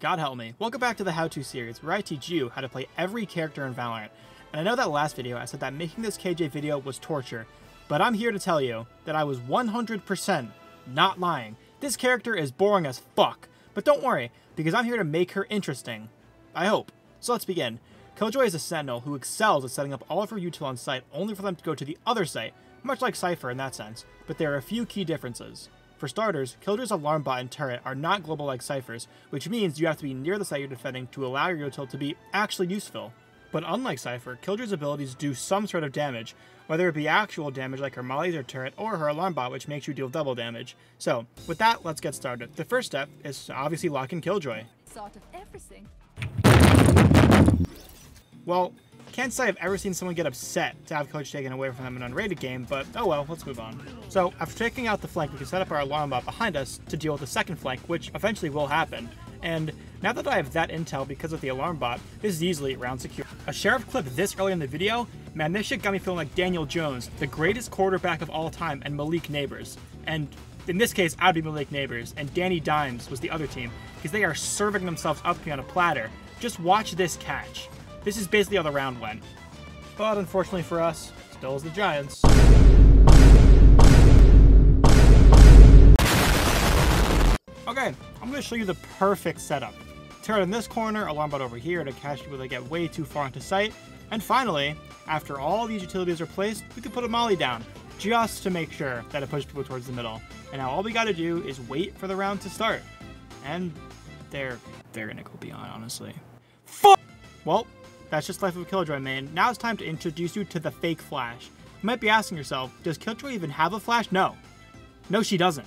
God help me. Welcome back to the How To series, where I teach you how to play every character in Valorant. And I know that last video I said that making this KJ video was torture, but I'm here to tell you that I was 100% not lying. This character is boring as fuck, but don't worry, because I'm here to make her interesting. I hope. So let's begin. Killjoy is a sentinel who excels at setting up all of her util on site only for them to go to the other site, much like Cypher in that sense, but there are a few key differences. For starters, Killjoy's alarm bot and turret are not global like Cypher's, which means you have to be near the site you're defending to allow your util to be actually useful. But unlike Cypher, Killjoy's abilities do some sort of damage, whether it be actual damage like her Molly's or turret or her alarm bot which makes you deal double damage. So, with that, let's get started. The first step is to obviously lock in Killjoy. Sort of everything. Well, can't say I've ever seen someone get upset to have coach taken away from them in an unrated game, but oh well, let's move on. So, after taking out the flank, we can set up our alarm bot behind us to deal with the second flank, which eventually will happen. And now that I have that intel because of the alarm bot, this is easily round secure. A sheriff clip this early in the video, man, this shit got me feeling like Daniel Jones, the greatest quarterback of all time, and Malik Nabers. And in this case, I'd be Malik Nabers, and Danny Dimes was the other team, because they are serving themselves up to me on a platter. Just watch this catch. This is basically how the round went. But unfortunately for us, still is the Giants. Okay, I'm to show you the perfect setup. Turret in this corner, alarm bot over here to catch people that get way too far into sight. And finally, after all these utilities are placed, we can put a molly down, just to make sure that it pushes people towards the middle. And now all we gotta do is wait for the round to start. And they're, they're gonna go beyond, honestly. Fuck! Well, that's just Life of Killjoy main. Now it's time to introduce you to the fake Flash. You might be asking yourself, does Killjoy even have a Flash? No. No, she doesn't.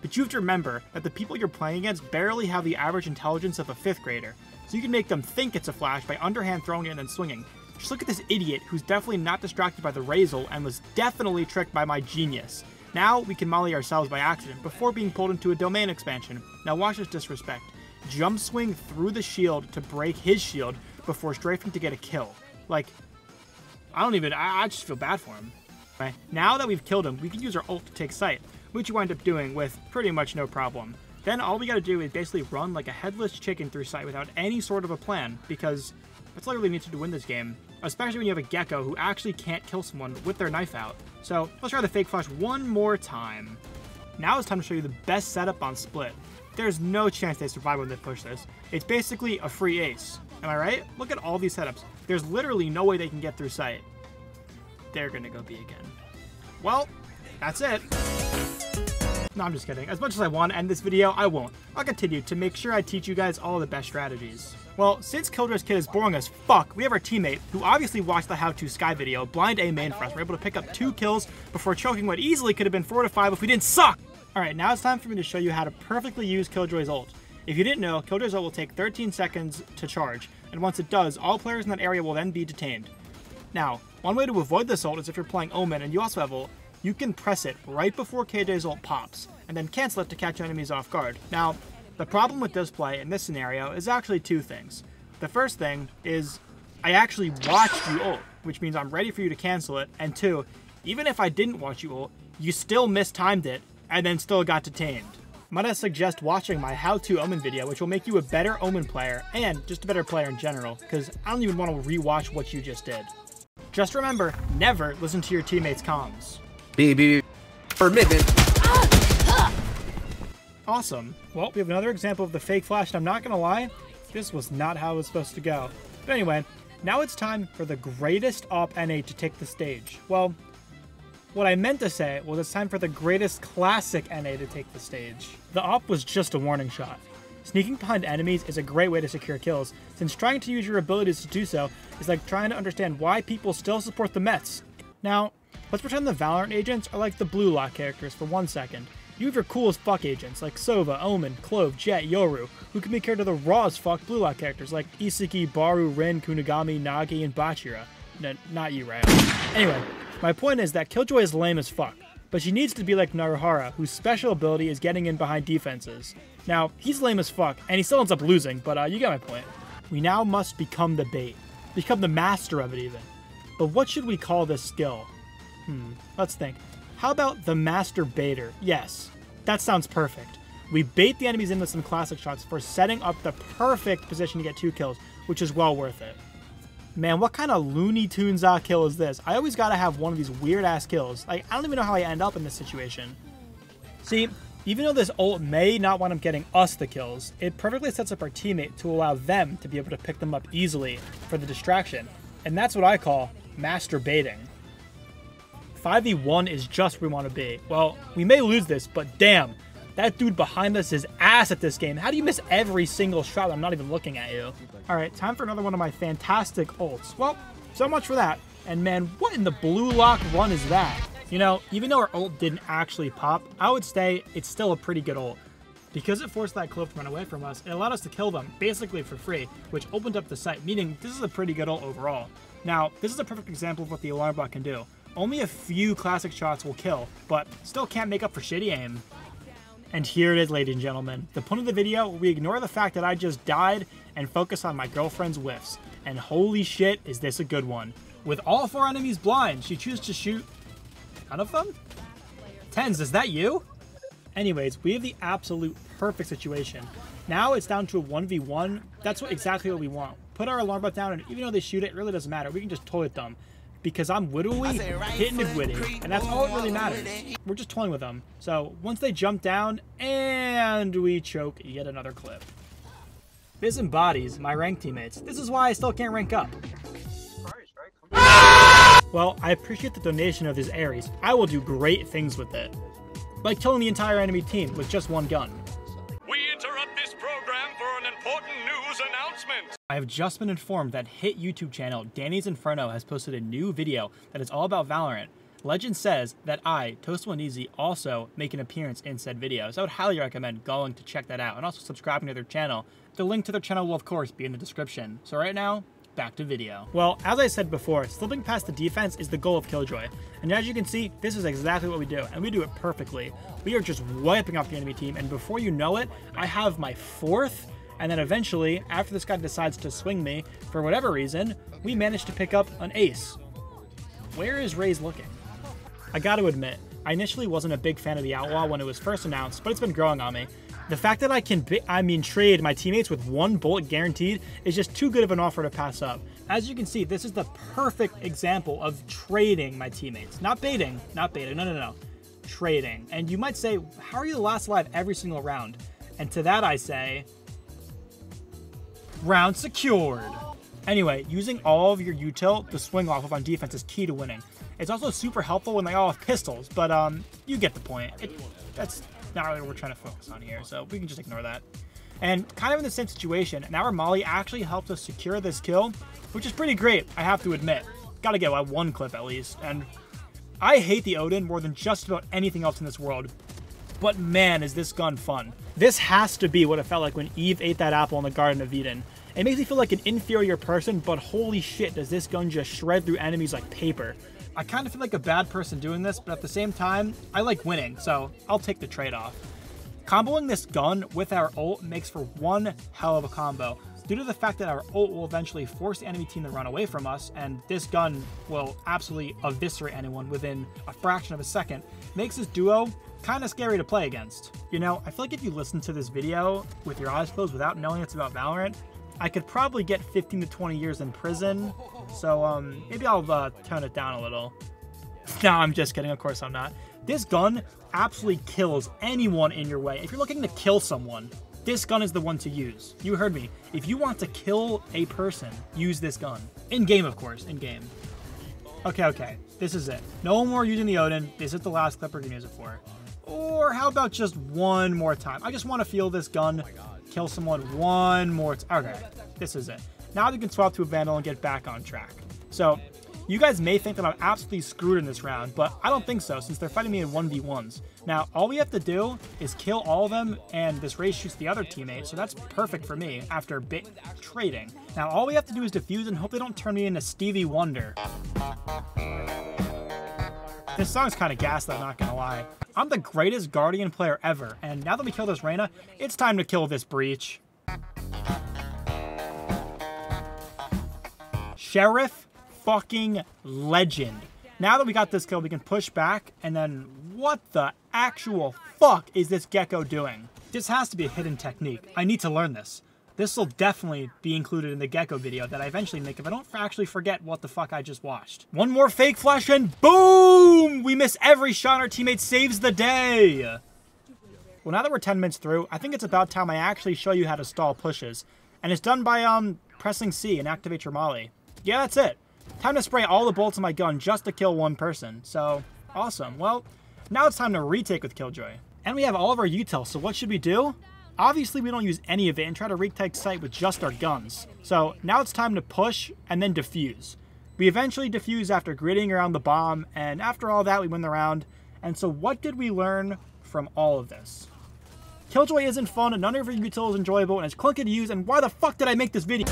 But you have to remember that the people you're playing against barely have the average intelligence of a 5th grader, so you can make them think it's a flash by underhand throwing it and then swinging. Just look at this idiot who's definitely not distracted by the Razel and was definitely tricked by my genius. Now we can molly ourselves by accident before being pulled into a domain expansion. Now watch this disrespect. Jump swing through the shield to break his shield before strafing to get a kill. Like, I don't even, I, I just feel bad for him. Right, now that we've killed him, we can use our ult to take sight which you wind up doing with pretty much no problem. Then all we gotta do is basically run like a headless chicken through sight without any sort of a plan, because that's literally needed to win this game, especially when you have a Gekko who actually can't kill someone with their knife out. So let's try the fake flash one more time. Now it's time to show you the best setup on Split. There's no chance they survive when they push this. It's basically a free ace. Am I right? Look at all these setups. There's literally no way they can get through sight. They're gonna go B again. Well, that's it. No, I'm just kidding. As much as I want to end this video, I won't. I'll continue to make sure I teach you guys all the best strategies. Well, since Killjoy's kid is boring as fuck, we have our teammate, who obviously watched the How To Skye video, blind A main for us. We're able to pick up two kills before choking what easily could have been 4 to 5 if we didn't suck! Alright, now it's time for me to show you how to perfectly use Killjoy's ult. If you didn't know, Killjoy's ult will take 13 seconds to charge, and once it does, all players in that area will then be detained. Now, one way to avoid this ult is if you're playing Omen and you also have ult, you can press it right before KJ's ult pops, and then cancel it to catch enemies off guard. Now, the problem with this play in this scenario is actually two things. The first thing is I actually watched you ult, which means I'm ready for you to cancel it, and two, even if I didn't watch you ult, you still mistimed it, and then still got detained. Might I suggest watching my How To Omen video, which will make you a better Omen player, and just a better player in general, because I don't even want to rewatch what you just did. Just remember, never listen to your teammates' comms. B, B, for mid, mid. Awesome. Well, we have another example of the fake flash, and I'm not gonna lie, this was not how it was supposed to go. But anyway, now it's time for the greatest op NA to take the stage. Well, what I meant to say was it's time for the greatest classic NA to take the stage. The op was just a warning shot. Sneaking behind enemies is a great way to secure kills, since trying to use your abilities to do so is like trying to understand why people still support the Mets. Now, Let's pretend the Valorant agents are like the Blue Lock characters for one second. You have your cool as fuck agents like Sova, Omen, Clove, Jett, Yoru, who can be compared to the raw as fuck Blue Lock characters like Isagi, Barou, Rin, Kunigami, Nagi, and Bachira. No, not you, Ryan. Anyway, my point is that Killjoy is lame as fuck, but she needs to be like Naruhaya, whose special ability is getting in behind defenses. Now, he's lame as fuck, and he still ends up losing, but uh, you get my point. We now must become the bait. Become the master of it, even. But what should we call this skill? Hmm, let's think. How about the Master Baiter? Yes, that sounds perfect. We bait the enemies in with some classic shots for setting up the perfect position to get two kills, which is well worth it. Man, what kind of Looney Tunes uh, kill is this? I always gotta have one of these weird ass kills. Like, I don't even know how I end up in this situation. See, even though this ult may not wind up getting us the kills, it perfectly sets up our teammate to allow them to be able to pick them up easily for the distraction. And that's what I call masturbating. 5v1 is just where we want to be. Well, we may lose this, but damn, that dude behind us is ass at this game. How do you miss every single shot? I'm not even looking at you. All right, time for another one of my fantastic ults. Well, so much for that. And man, what in the blue lock run is that? You know, even though our ult didn't actually pop, I would say it's still a pretty good ult. Because it forced that clip to run away from us, it allowed us to kill them, basically for free, which opened up the site, meaning this is a pretty good ult overall. Now, this is a perfect example of what the alarm bot can do. Only a few classic shots will kill, but still can't make up for shitty aim. And here it is, ladies and gentlemen. The point of the video, we ignore the fact that I just died and focus on my girlfriend's whiffs. And holy shit, is this a good one. With all four enemies blind, she chooses to shoot none of them? TenZ, is that you? Anyways, we have the absolute perfect situation. Now it's down to a 1v1. That's what, exactly what we want. Put our alarm bot down, and even though they shoot it, it really doesn't matter. We can just toilet them because I'm widowy, hitting and witty, and that's all that really matters. We're just toying with them. So once they jump down, and we choke yet another clip. This embodies my rank teammates. This is why I still can't rank up. Well, I appreciate the donation of this Ares. I will do great things with it. Like killing the entire enemy team with just one gun. Have just been informed that hit YouTube channel Danny's Inferno has posted a new video that is all about Valorant. Legend says that I, Toast1Easy, also make an appearance in said video, so I would highly recommend going to check that out and also subscribing to their channel. The link to their channel will of course be in the description. So right now, back to video. Well, as I said before, slipping past the defense is the goal of Killjoy. And as you can see, this is exactly what we do, and we do it perfectly. We are just wiping off the enemy team, and before you know it, I have my fourth and then eventually, after this guy decides to swing me, for whatever reason, we manage to pick up an ace. Where is Raze looking? I gotta admit, I initially wasn't a big fan of the Outlaw when it was first announced, but it's been growing on me. The fact that I can, I mean, trade my teammates with one bullet guaranteed is just too good of an offer to pass up. As you can see, this is the perfect example of trading my teammates. Not baiting, not baiting, no, no, no. Trading. And you might say, how are you the last alive every single round? And to that I say, Round secured. Anyway, using all of your util to swing off of on defense is key to winning. It's also super helpful when they all have pistols, but um, you get the point. It, that's not really what we're trying to focus on here, so we can just ignore that. And kind of in the same situation, now our Molly actually helped us secure this kill, which is pretty great, I have to admit. Gotta get one clip at least, and I hate the Odin more than just about anything else in this world. But man, is this gun fun. This has to be what it felt like when Eve ate that apple in the Garden of Eden. It makes me feel like an inferior person, but holy shit, does this gun just shred through enemies like paper. I kind of feel like a bad person doing this, but at the same time, I like winning, so I'll take the trade-off. Comboing this gun with our ult makes for one hell of a combo. Due to the fact that our ult will eventually force the enemy team to run away from us, and this gun will absolutely eviscerate anyone within a fraction of a second, makes this duo kind of scary to play against. You know, I feel like if you listen to this video with your eyes closed without knowing it's about Valorant, I could probably get 15 to 20 years in prison, so um, maybe I'll uh, tone it down a little. no, I'm just kidding, of course I'm not. This gun absolutely kills anyone in your way. If you're looking to kill someone, this gun is the one to use. You heard me. If you want to kill a person, use this gun. In game, of course, in game. Okay, okay, this is it. No more using the Odin. This is the last clip we're gonna use it for. Or how about just one more time? I just want to feel this gun kill someone one more time. Okay, this is it. Now we can swap to a Vandal and get back on track. So, you guys may think that I'm absolutely screwed in this round, but I don't think so since they're fighting me in 1v1s. Now, all we have to do is kill all of them, and this Raze shoots the other teammate, so that's perfect for me after bit trading. Now, all we have to do is defuse and hope they don't turn me into Stevie Wonder. This song's kind of gas, though, I'm not gonna lie. I'm the greatest Guardian player ever, and now that we killed this Reyna, it's time to kill this Breach. Sheriff fucking legend. Now that we got this kill, we can push back, and then what the actual fuck is this Gekko doing? This has to be a hidden technique. I need to learn this. This will definitely be included in the Gekko video that I eventually make if I don't actually forget what the fuck I just watched. One more fake flash and boom! We miss every shot our teammate saves the day! Well, now that we're 10 minutes through, I think it's about time I actually show you how to stall pushes. And it's done by, um, pressing C and activate your molly. Yeah, that's it. Time to spray all the bolts in my gun just to kill one person. So, awesome. Well, now it's time to retake with Killjoy. And we have all of our util, so what should we do? Obviously, we don't use any of it and try to retake site with just our guns. So now it's time to push and then defuse. We eventually defuse after gridding around the bomb, and after all that, we win the round. And so what did we learn from all of this? Killjoy isn't fun, and none of your util is enjoyable, and it's clunky to use, and why the fuck did I make this video?